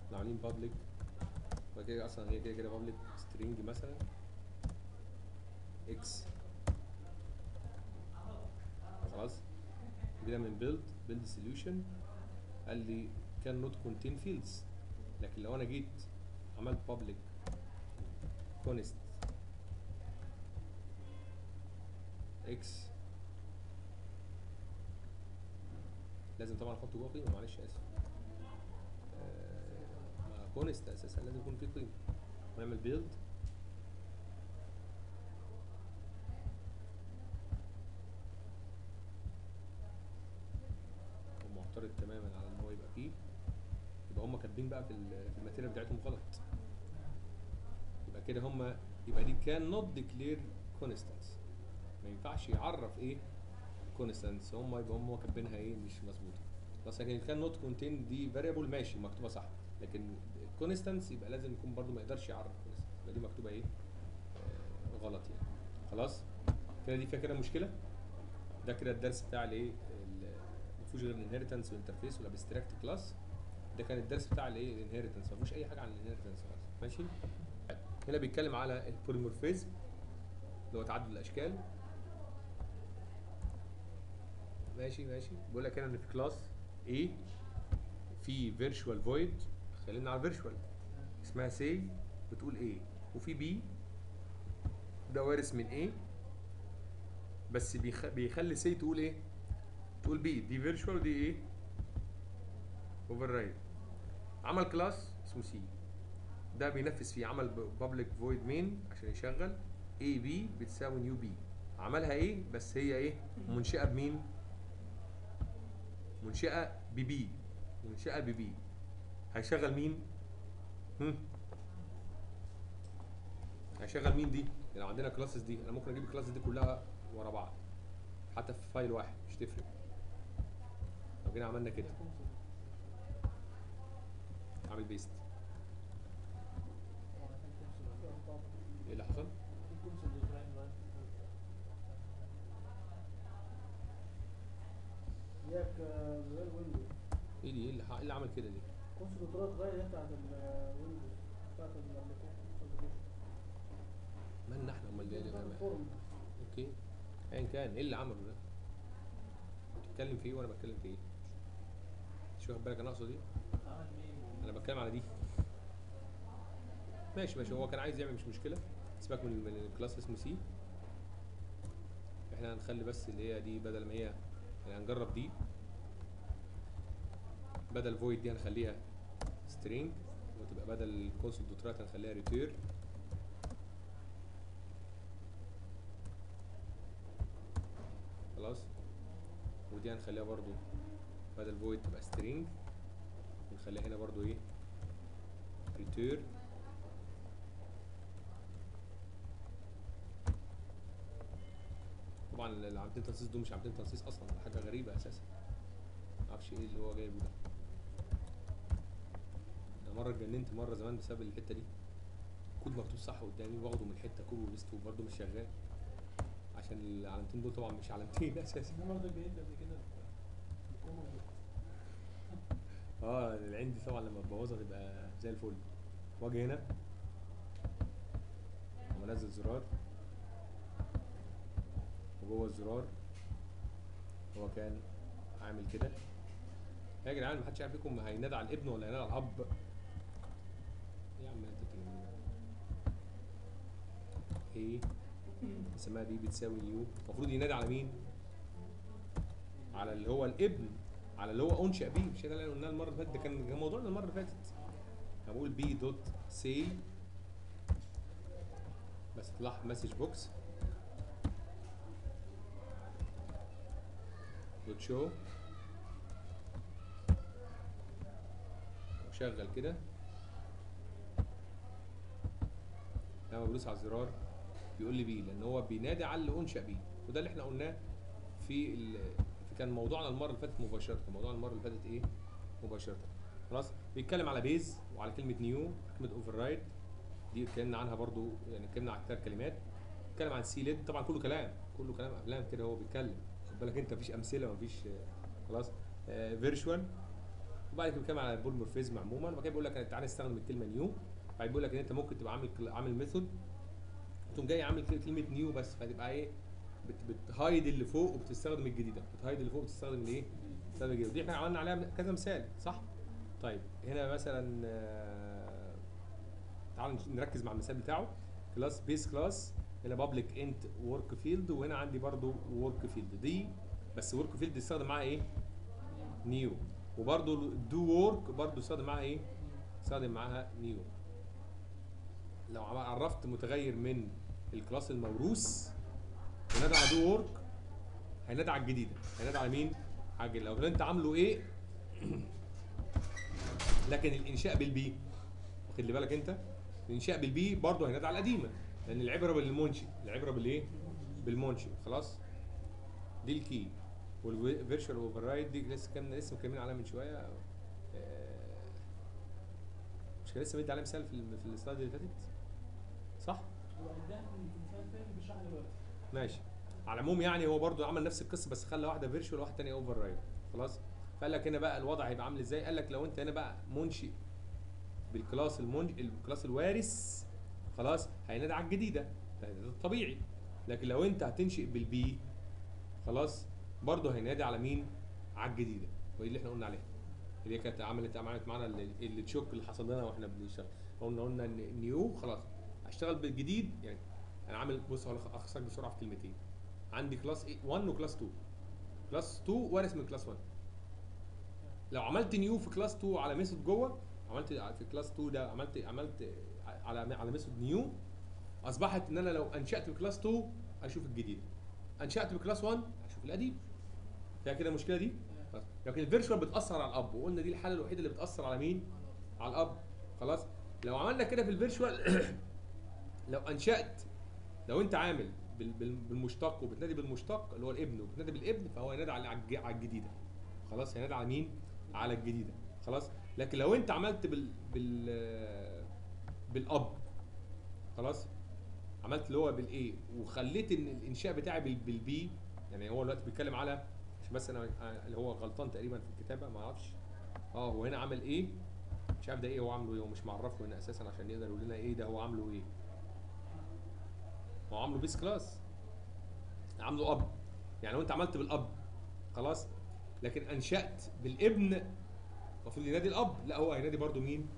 إحنا عاملين public وبعد كده أصلا هي كده كده public string مثلا. x خلاص. كده من build build solution قال لي can not contain fields لكن لو أنا جيت عملت public const x لازم طبعا أحط جوه قيمة معلش آسف. آه، const أساسا لازم يكون فيه قيمة. ونعمل build ومعترض تماما على إن هو يبقى فيه. يبقى هم كاتبين بقى في في ال material بتاعتهم غلط. يبقى كده هم يبقى دي can not declare constants ما ينفعش يعرف إيه constants هم يبقى هم كاتبينها إيه مش مظبوطة. بس لكن can not contain دي variable ماشي مكتوبة صح. لكن constants يبقى لازم يكون برضو ما يقدرش يعرف constants يبقى دي مكتوبة إيه؟ آه غلط يعني. خلاص؟ كده دي فيها كده مشكلة؟ ده كده الدرس بتاع الايه؟ ال- ما ال inheritance وال interface وال abstract class ده كان الدرس بتاع الايه؟ ال inheritance ما أي حاجة عن ال inheritance ماشي؟ هنا بيتكلم على ال polymorphism اللي هو تعدد الأشكال. ماشي ماشي. بيقول لك هنا إن في class A في virtual void خلينا على virtual اسمها C بتقول A. وفي B ده وارث من A. بس بيخ... بيخلي سي تقول إيه؟ تقول بي دي فيرتشوال ودي إيه؟ اوفر رايد عمل كلاس اسمه سي ده بينفذ فيه عمل بابليك فويد مين عشان يشغل اي بي بتساوي نيو بي عملها إيه بس هي إيه؟ منشئه بمين؟ منشئه ببي منشئه ببي هيشغل مين؟ هم؟ هيشغل مين دي؟ لو عندنا classes دي أنا ممكن أجيب ال classes دي كلها ورا بعض. حتى في file واحد مش تفرق. لو جينا عملنا كده. اعمل paste إيه اللي حصل ياك غير ويندوز إيه دي؟ إيه اللي, إيه اللي عمل كده دي؟ console control غير هي بتاعت الويندوز بتاعت ال application مالنا إحنا أمال بتاعت اللي- ال form أوكي. ايا كان إيه اللي عمله ده؟ بتتكلم في إيه وأنا بتكلم في إيه؟ مش واخد بالك أنا أقصد إيه؟ أنا بتكلم على دي. ماشي ماشي. هو كان عايز يعمل مش مشكلة. سيبك من من ال class اسمه C إحنا هنخلي بس اللي هي دي بدل ما هي يعني هنجرب دي. بدل فويد دي هنخليها string وتبقى بدل رايت هنخليها return. خلاص؟ ودي هنخليها برضو بدل void تبقى string. نخليها هنا برضو إيه؟ return. طبعا العملتين تنصيص دول مش عملتين تنصيص أصلا حاجة غريبة أساسا. معرفش إيه اللي هو جايبه ده. مرة اتجننت مرة زمان بسبب الحتة دي. كود مكتوب صح قدامي واخده من حتة copy و paste وبرده مش شغال. عشان العلامتين دول طبعا مش علامتين أساسا. أنا برضه جايب قبل كده دي. آه العين دي طبعا لما تبوظها تبقى زي الفل. واجي هنا. وانزل زرار. وجوه الزرار هو كان عامل كده. يا جدعان محدش عارف فيكم هينادى على الابن ولا هينادى على الاب يا عم انت بتتكلم إيه؟ نسميها بي بتساوي نيو المفروض ينادي على مين؟ على اللي هو الابن على اللي هو انشا بيه. مش ده اللي قلناه المرة اللي فاتت؟ ده كان موضوعنا المرة اللي فاتت. هقول B dot C بس طلع message box. dot show. وشغل كده. لما بدوس على الزرار بيقول لي B لأن هو بينادي على اللي أنشأ B وده اللي إحنا قلناه في ال... كان موضوعنا المرة اللي فاتت مباشرة موضوعنا المرة اللي فاتت إيه؟ مباشرة. خلاص؟ بيتكلم على base وعلى كلمة new كلمة override دي اتكلمنا عنها برضو يعني اتكلمنا على ثلاث كلمات. بيتكلم عن sealed طبعا كله كلام كله كلام أفلام كده هو بيتكلم. خد بالك أنت مفيش أمثلة مفيش آه، خلاص virtual وبعد كده بيتكلم على ال polymorphism عموما وبعد كده بيقول لك تعالى نستخدم الكلمة new. بعد بيقول لك إن أنت ممكن تبقى عامل عامل method تقوم جاي عامل كل- كلمة new بس فتبقى إيه بت- بت hide اللي فوق وبتستخدم الجديدة. بت hide اللي فوق وبتستخدم الايه بتستخدم الجديدة. دي إحنا عملنا عليها كذا مثال صح؟ طيب هنا مثلا آه، تعالوا نركز مع المثال بتاعه. class base class هنا public int work field وهنا عندي برضو work field دي بس work field يستخدم معاها إيه؟ new وبرضو do work برضو يستخدم معاها إيه؟ يستخدم معاها new لو عرفت متغير من ال class الموروث ونادى على do work هينادى على الجديده هينادى على مين؟ على الجديده لو انت عامله إيه لكن الإنشاء بال B واخد لي بالك انت؟ الإنشاء بال B برضه هينادى على القديمة لأن العبرة بالمنشئ العبرة بالايه بالمنشئ خلاص؟ دي الكي وال virtual override دي لسه كنا لسه مكلمين عليها من شوية. آه، مش كان لسه مدي عليها مثال في ال- في ال slide اللي فاتت؟ صح؟ ماشي. على العموم يعني هو برضو عمل نفس القصة بس خلى واحدة virtual وواحدة ثانية override خلاص؟ فقال لك هنا بقى الوضع هيبقى عامل إزاي؟ قال لك لو أنت هنا بقى منشئ بال class المنج ال class الوارث خلاص هينادي على الجديدة. ده الطبيعي. لكن لو أنت هتنشئ بال B خلاص برضه هينادي على مين؟ على الجديدة. ودي اللي إحنا قلنا عليها؟ اللي هي كانت عملت عملت معانا اللي, اللي حصل لنا وإحنا بنشتغل. قلنا قلنا new خلاص. هشتغل بالجديد يعني أنا عامل بص اختصر بسرعة في كلمتين. عندي class 1 و class 2 class 2 وارث من class 1 لو عملت new في class 2 على method جوه عملت في class 2 ده عملت عملت على على method new أصبحت إن أنا لو أنشأت ب class 2 أشوف الجديد. أنشأت ب class 1 أشوف القديم. فيها كده المشكلة دي. لكن ال virtual بتأثر على الأب وقلنا دي الحالة الوحيدة اللي بتأثر على مين؟ على الأب. خلاص. لو عملنا كده في ال virtual لو أنشأت لو أنت عامل بال- بال- بالمشتق وبتنادي بالمشتق اللي هو الابن وبتنادي بالابن فهو ينادي على على الج- على الجديدة. خلاص هينادي على مين؟ على الجديدة. خلاص؟ لكن لو أنت عملت بال بال بالأب خلاص؟ عملت اللي هو بالإيه؟ وخليت إن الإنشاء بتاعي بال- بال B يعني هو دلوقتي بيتكلم على عشان بس أنا اللي هو غلطان تقريبا في الكتابة ما أعرفش. آه هو هنا عمل إيه؟ مش عارف ده إيه هو عامله إيه هو مش معرفه هنا أساسا عشان يقدر يقول لنا إيه ده هو عامله إيه. هو عامله base class عامله أب. يعني لو أنت عملت بالأب خلاص. لكن أنشأت بالابن المفروض ينادي الأب لا هو هينادي برضو مين؟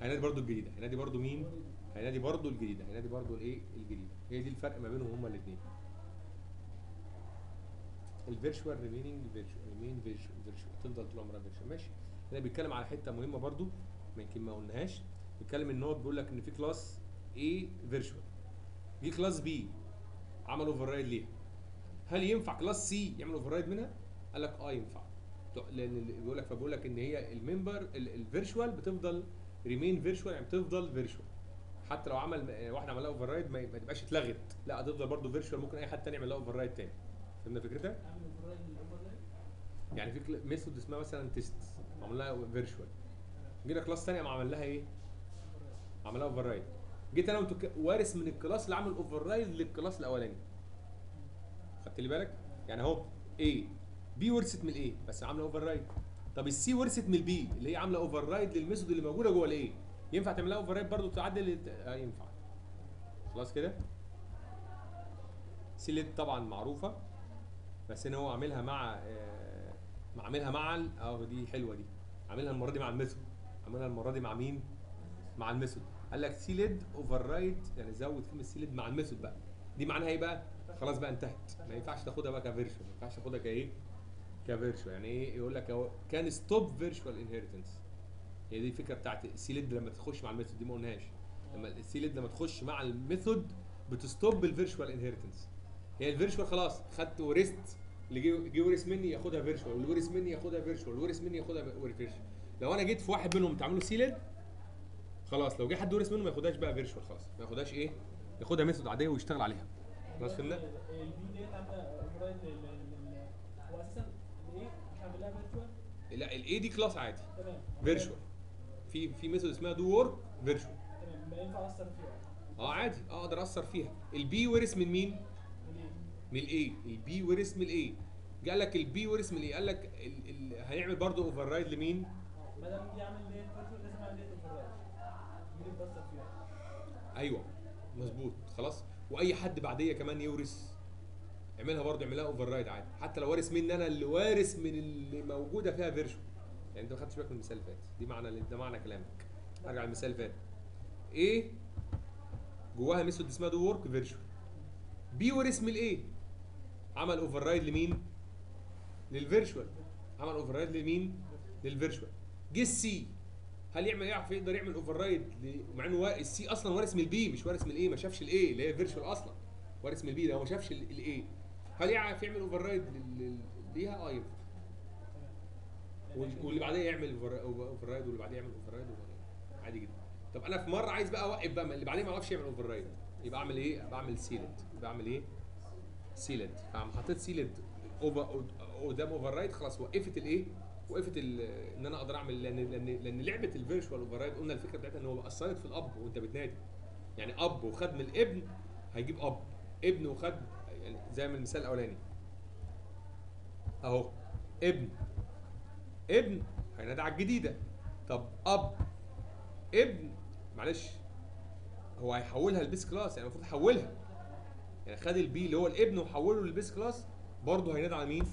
هينادي برضو الجديدة. هينادي برضو مين؟ هينادي برضو الجديدة. هينادي برضو الايه الجديدة. هي دي الفرق ما بينهم هما الاثنين ال virtual remaining virtual remain virtual تفضل طول عمرها virtual ماشي. هنا بيتكلم على حتة مهمة برضو يمكن ما قلناهاش. بيتكلم إن هو بيقول لك إن في class A virtual. جه class B عمل override ليها هل ينفع class C يعمل override منها؟ قال لك آه ينفع. لأن بيقول لك فبقول لك إن هي ال member ال virtual بتفضل remain virtual يعني بتفضل virtual حتى لو عمل واحد عمل لها override ما تبقاش اتلغت. لا هتفضل برضه virtual ممكن أي حد تاني يعمل لها override تاني. فهمنا فكرتها؟ يعني في method اسمها مثلا test معمول لها virtual جينا class ثانية عمل لها إيه؟ عمل لها override جيت أنا وارث من ال class اللي عامل override لل class الاولاني. خدت لي بالك؟ يعني اهو A B ورثت من ال A بس عاملة override طب ال C ورثت من ال B اللي هي عاملة override لل method اللي موجودة جوه ال A ينفع تعمل لها override برضه تعدل آه ينفع. خلاص كده؟ sealed طبعا معروفة بس هنا هو عاملها مع آه، عاملها مع آه دي حلوة دي. عاملها المرة دي مع ال method. عاملها المرة دي مع مين؟ مع ال method. قال لك sealed override يعني زود كلمه sealed مع ال method بقى. دي معناها إيه بقى؟ خلاص بقى انتهت. ما ينفعش تاخدها بقى ك virtual ما ينفعش تاخدها كإيه؟ ك virtual يعني إيه؟ يقول لك can stop virtual inheritance هي دي الفكرة بتاعت sealed لما تخش مع ال method دي ما قلناهاش. لما ال sealed لما تخش مع ال method بت stop ال virtual inheritance هي ال virtual خلاص خدت ورثت اللي جه جه ورث مني ياخدها virtual واللي ورث مني ياخدها virtual واللي ورث مني ياخدها virtual لو أنا جيت في واحد منهم تعمله sealed خلاص لو جه حد ورث منه ما ياخدهاش بقى virtual خلاص. ما ياخدهاش إيه؟ ياخدها method عادية ويشتغل عليها. خلاص فهمنا لا ال A دي class عادي. virtual في في method اسمها DoWork virtual تمام ما ينفع اثر فيها آه عادي أقدر أثر فيها. ال B ورث من مين؟ ليه؟ من ال A ال B ورث من ال A قال لك ال B ورث من ال A قال لك هنعمل برضو override لمين؟ ما دام دي عامل ديت virtual لازم اعمل ديت over دي اللي بتاثر فيها أيوه مظبوط خلاص. وأي حد بعدية كمان يورث اعملها برضه اعملها override عادي. حتى لو وارث مني أنا اللي وارث من اللي موجودة فيها virtual يعني أنت ما خدتش بالك من المثال اللي فات؟ دي معنى ده معنى كلامك. أرجع للمثال اللي فات. A جواها method اسمها DoWork virtual B ورث من ال A عمل override لمين؟ لل virtual عمل override لمين؟ لل virtual جه ال C هل يعمل يعرف يقدر يعمل override مع إنه ال C أصلا وارث من ال B مش وارث من ال A ما شافش ال A اللي هي virtual أصلا. وارث من ال B ده هو ما شافش ال A هل يعرف يعمل override ليها؟ آه وال- واللي بعديه يعمل override واللي بعديه يعمل override عادي جدا. طب أنا في مرة عايز بقى أوقف بقى اللي بعديه ما يعرفش يعمل override يبقى أعمل إيه؟ بعمل sealed بعمل إيه؟ sealed فعم حطيت اوفر قدام override خلاص وقفت الايه وقفت إن أنا أقدر أعمل لأن لأن لأن لعبة ال virtual override قلنا الفكرة بتاعتها إن هو اثرت في الأب وأنت بتنادي. يعني أب وخد من الابن هيجيب أب ابن وخد يعني زي ما المثال الأولاني. أهو ابن. ابن هينادي على الجديدة. طب أب ابن معلش هو هيحولها ل base class يعني المفروض يحولها. يعني خد ال B اللي هو الابن وحوله لل base class برضه هينادي على مين؟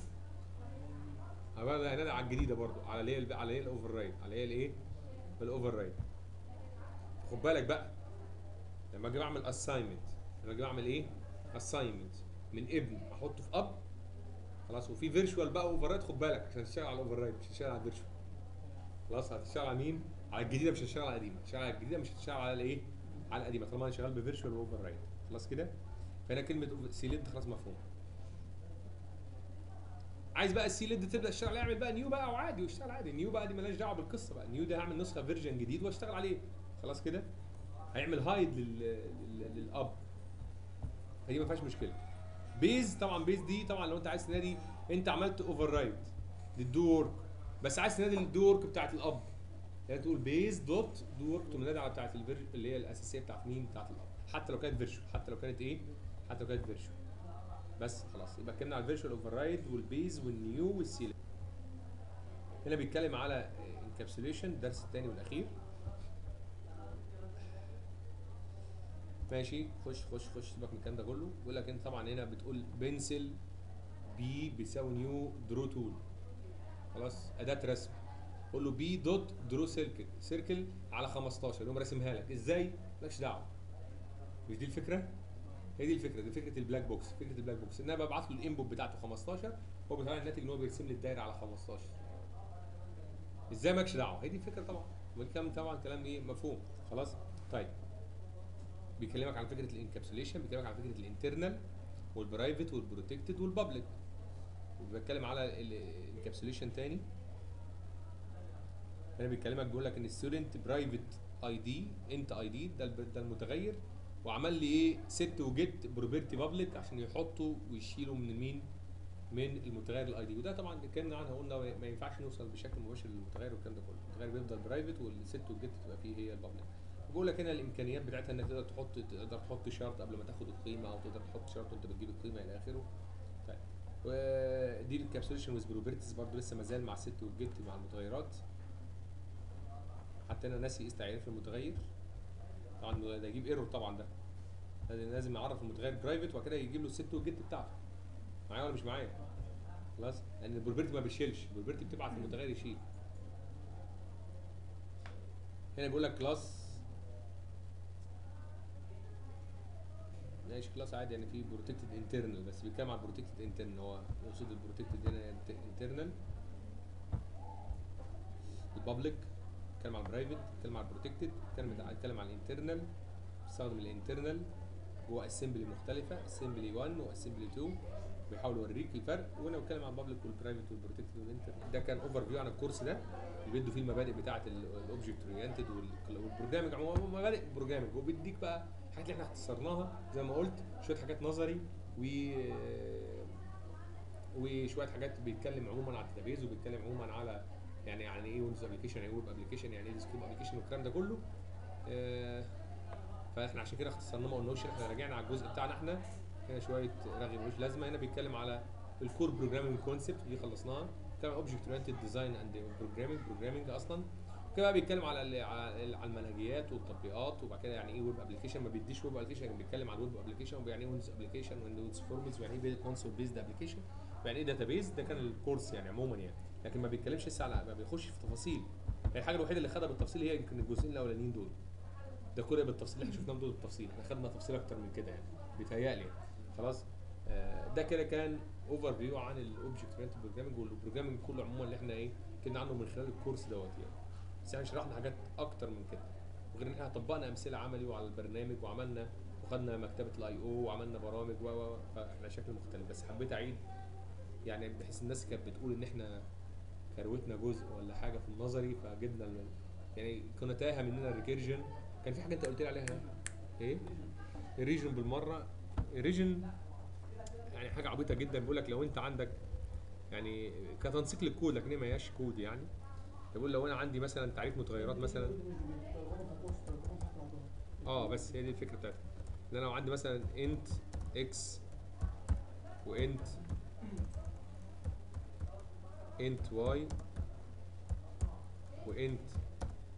برضه هينادي على الجديدة برضه على اللي هي على اللي هي ال override على اللي هي الإيه؟ ال override خد بالك بقى لما أجي بعمل assignment لما أجي بعمل إيه؟ assignment من ابن أحطه في أب خلاص وفي virtual بقى override خد بالك عشان تشتغل على ال override مش هتشتغل على ال virtual خلاص هتشتغل على مين؟ على الجديدة مش هتشتغل على القديمة هتشتغل على الجديدة مش هتشتغل على الإيه؟ على القديمة طالما أنا شغال ب virtual و override خلاص كده؟ فهنا كلمة sealed خلاص مفهوم عايز بقى ال sealed تبدأ تشتغل اعمل بقى new بقى وعادي واشتغل عادي. new بقى دي مالهاش دعوة بالقصة بقى. new ده هعمل نسخة version جديد واشتغل عليه. خلاص كده؟ هيعمل hide لل... لل... للأب. فدي ما فيهاش مشكلة. base طبعا base دي طبعا لو انت عايز تنادي انت عملت override لل DoWork بس عايز تنادي ال DoWork بتاعت الأب. يعني تقول base dot DoWork تقوم نادي على بتاعت اللي هي الأساسية بتاعت مين؟ بتاعت الأب. حتى لو كانت virtual حتى لو كانت إيه؟ حتى لو كانت virtual بس خلاص. يبقى اتكلمنا على ال virtual override وال base وال new وال sealed هنا بيتكلم على encapsulation الدرس الثاني والأخير. ماشي. خش خش خش. سيبك من الكلام ده كله. بيقول لك انت طبعا هنا بتقول pencil B بيساوي new draw tool. خلاص. أداة رسم. قول له B dot draw circle circle على 15 يقوم راسمها لك. إزاي؟ مالكش دعوة. مش دي الفكرة؟ هي دي الفكرة دي فكرة ال black box فكرة ال black box. إن أنا ببعت له ال input بتاعته 15 هو بيطلع الناتج إن هو بيرسم لي الدايرة على 15 إزاي مالكش دعوة؟ هي دي الفكرة طبعا. والكلام طبعا كلام إيه؟ مفهوم. خلاص؟ طيب. بيكلمك عن فكرة ال encapsulation بيكلمك عن فكرة الانترنال والبرايفت والبروتكتد والبابليك بتكلم على ال encapsulation تاني. هنا بيكلمك بيقول لك إن ال student private ID انت ID ده المتغير. وعمل لي إيه؟ set و get property public عشان يحطوا ويشيلوا من مين؟ من المتغير ال ID. وده طبعا اتكلمنا عنها قلنا ما ينفعش نوصل بشكل مباشر للمتغير والكلام ده كله. المتغير بيفضل private وال set وال get تبقى فيه هي ال public. بقول لك هنا الإمكانيات بتاعتها إنك تقدر تحط تقدر تحط شرط قبل ما تاخد القيمة أو تقدر تحط شرط وأنت بتجيب القيمة إلى آخره. طيب. ودي encapsulation with properties برضه لسه ما زال مع ال set وال get مع المتغيرات. حتى أنا ناسي إيه تعريف المتغير. طبعا ده يجيب error طبعا ده. لازم- نعرف المتغير private وبعد كده يجيب له ال set وال get بتاعته. معايا ولا مش معايا؟ خلاص؟ لأن ال property ما بيشيلش. ال property بتبعت المتغير يشيل. هنا بيقول لك class ماشي class عادي يعني في protected internal بس بيتكلم على protected internal هو يقصد ال protected هنا internal ال public بيتكلم على ال private بيتكلم على ال protected بيتكلم على ال internal بيستخدم ال internal هو assembly مختلفة assembly 1 و assembly 2 بيحاول يوريك الفرق. وأنا بتكلم عن البابليك والبرايفت والبروتكتد والانترنال ده كان overview عن الكورس ده. بيدوا فيه المبادئ بتاعة ال object oriented وال programming عموما مبادئ programming وبيديك بقى الحاجات اللي إحنا اختصرناها. زي ما قلت شوية حاجات نظري و وشويه حاجات بيتكلم عموما على ال database وبيتكلم عموما على يعني يعني إيه Windows application يعني إيه web application يعني إيه desktop application والكلام ده كله. آه، فاحنا عشان كده اختصرنا ما قلناش إحنا رجعنا على الجزء بتاعنا إحنا. هنا شوية رغي ملوش لازمة. هنا بيتكلم على ال core programming concept دي خلصناها. على object oriented design and programming programming أصلا. كده بقى بيتكلم على على المنهجيات والتطبيقات وبعد كده يعني إيه web application. ما بيديش web application بيتكلم على ال web application ويعني إيه Windows application Windows Forms ويعني إيه console based application. ويعني إيه database ده كان الكورس يعني عموما يعني. لكن ما بيتكلمش لسه على ما بيخش في تفاصيل. يعني الحاجة الوحيدة اللي خدها بالتفصيل هي يمكن الجزئين الأولانيين دول. ده كله بالتفصيل اللي إحنا شفناهم دول بالتفصيل. إحنا خدنا تفصيل أكتر من كده يعني. بيتهيألي يعني. خلاص؟ آه، ده كده كان overview عن ال object oriented programming وال programming كله عموما اللي إحنا إيه اتكلمنا عنه من خلال الكورس دوت يعني. بس يعني شرحنا حاجات أكتر من كده. وغير إن إحنا طبقنا أمثلة عملي وعلى البرنامج وعملنا وخدنا مكتبة ال IO وعملنا برامج و فاحنا شكل مختلف. بس حبيت أعيد يعني بحيث الناس كانت بتقول إن إحنا كروتنا جزء ولا حاجة في النظري فجبنا يعني كنا تاهه مننا ال recursion. كان في حاجة أنت قلت لي عليها؟ إيه؟ ال region بالمرة. ال region يعني حاجة عبيطة جدا. بيقول لك لو أنت عندك يعني كتنسيق للكود لكن ما هياش كود يعني. بيقول لو أنا عندي مثلا تعريف متغيرات مثلا. آه بس هي دي الفكرة بتاعتها إن أنا لو عندي مثلا int x و int int y و int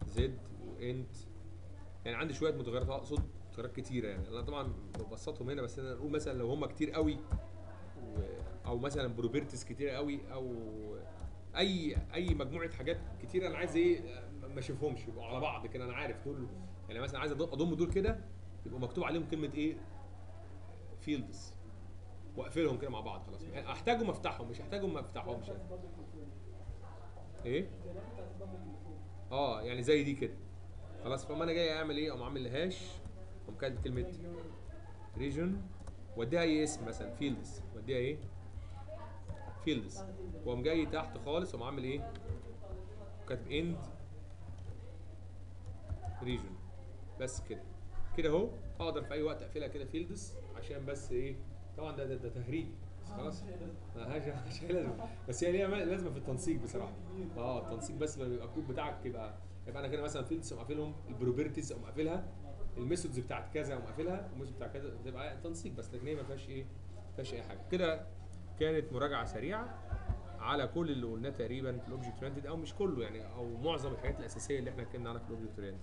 z و int يعني عندي شوية متغيرات أقصد متغيرات كتيرة يعني. أنا طبعا ببسطهم هنا بس أنا نقول مثلا لو هم كتير قوي أو مثلا properties كتير قوي أو أي أي مجموعة حاجات كتيرة أنا عايز إيه ما أشوفهمش يبقوا على بعض كده أنا عارف دول. يعني مثلا عايز أضم دول كده يبقوا مكتوب عليهم كلمة إيه؟ fields واقفلهم كده مع بعض خلاص. احتاجهم افتحهم مش احتاجهم ما افتحهمش يعني. إيه؟ آه يعني زي دي كده. خلاص فما أنا جاي اعمل إيه؟ اقوم عامل hash اقوم كاتب كلمة region واديها اي اسم مثلا fields واديها إيه؟ fields واقوم جاي تحت خالص اقوم عامل إيه؟ كاتب end region بس كده. كده اهو. أقدر في اي وقت اقفلها كده fields عشان بس إيه؟ طبعا ده ده, ده تهريج بس خلاص ما هاش مش لازمة. بس هي ليها لازمة في التنسيق بصراحة. آه التنسيق بس لما يبقى الكود بتاعك يبقى يبقى أنا كده مثلا fields أقوم قافلهم ال properties أقوم قافلها ال methods بتاعت كذا أقوم قافلها وال method بتاع كذا بتبقى تنسيق بس لكن هي ما فيهاش إيه ما فيهاش أي حاجة. كده كانت مراجعة سريعة على كل اللي قلناه تقريبا في ال object oriented أو مش كله يعني أو معظم الحاجات الأساسية اللي إحنا اتكلمنا عنها في ال object oriented